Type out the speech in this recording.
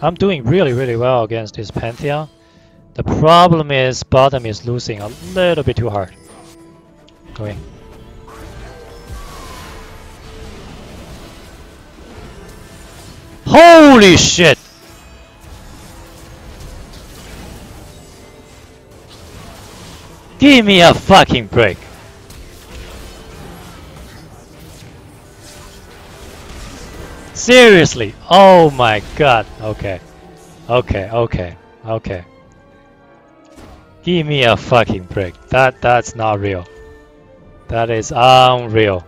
I'm doing really, really well against this Pantheon. The problem is bottom is losing a little bit too hard. Going. Holy shit! Give me a fucking break. Seriously? Oh my god. Okay. Okay, okay, okay. Give me a fucking break. That that's not real. That is unreal.